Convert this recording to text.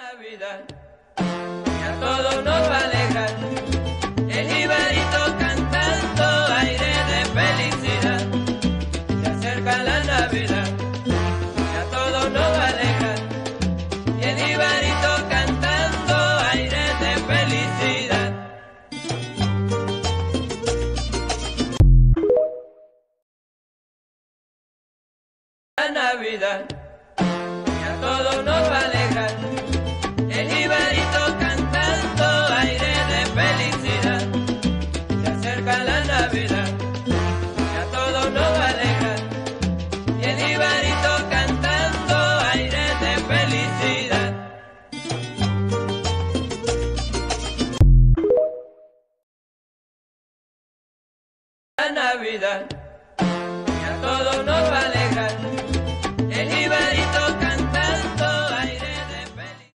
Navidad, que a nos va a alegrar. El jibarito cantando aire de felicidad. Se acerca la Navidad, que a todos nos va a alegrar. Y el jibarito cantando aire de felicidad. La Navidad, acerca la Navidad, que a todos nos va a alegrar. Y el jibarito cantando aire de felicidad. La Navidad.